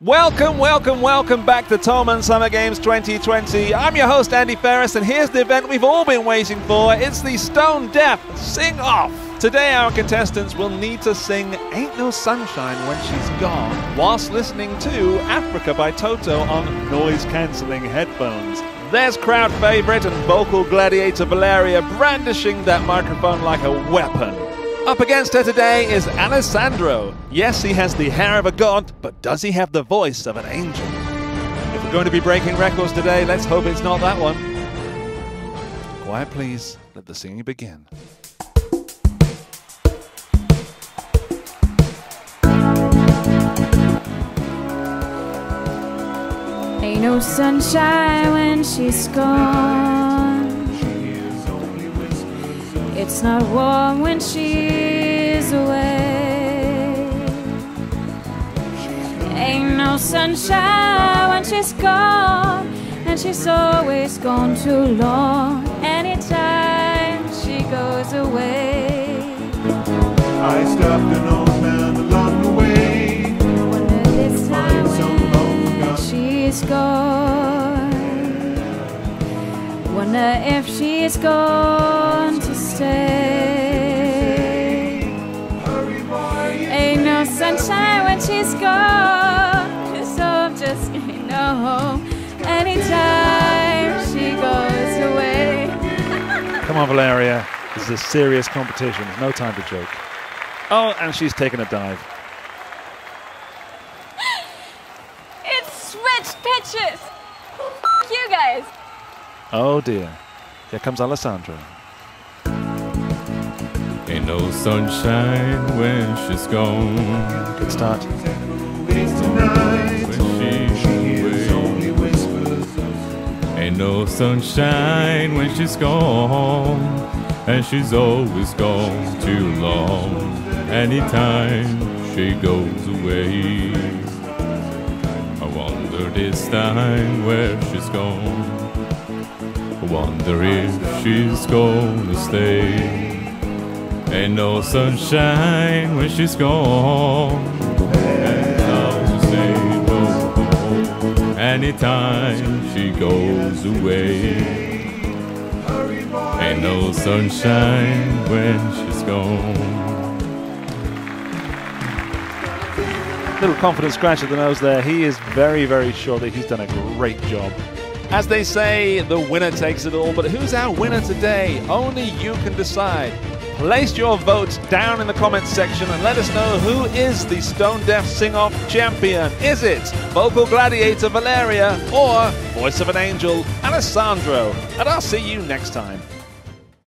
Welcome, welcome, welcome back to Thomann Summer Games 2020. I'm your host, Andy Ferris, and here's the event we've all been waiting for. It's the Stone Deaf Sing Off. Today, our contestants will need to sing Ain't No Sunshine When She's Gone whilst listening to Africa by Toto on noise cancelling headphones. There's crowd favourite and vocal gladiator Valeria brandishing that microphone like a weapon. Up against her today is Alessandro. Yes, he has the hair of a god, but does he have the voice of an angel? If we're going to be breaking records today, let's hope it's not that one. Quiet, please. Let the singing begin. Ain't no sunshine when she's gone. It's not warm when she's away. Ain't no sunshine when she's gone, and she's always gone too long. Anytime she goes away, I stopped an old man along the way. wonder this time Find some long when she's gone. Wonder if she's gone sunshine when she's gone. So I'm just gonna know anytime she goes away. Come on, Valeria. This is a serious competition. There's no time to joke. Oh, and she's taken a dive. It's switched pitches. F- you guys. Oh dear. Here comes Alessandro. Ain't no sunshine when she's gone. Good start. When she's away. Ain't no sunshine when she's gone. And she's always gone too long. Anytime she goes away. I wonder this time where she's gone. I wonder if she's gonna stay. Ain't no sunshine when she's gone. And I'll say no. Anytime she goes away. Ain't no sunshine when she's gone. Little confident scratch at the nose there. He is very, very sure that he's done a great job. As they say, the winner takes it all. But who's our winner today? Only you can decide. Place your votes down in the comments section and let us know who is the Stone Deaf Sing Off champion. Is it Vocal Gladiator Valeria or Voice of an Angel Alessandro? And I'll see you next time.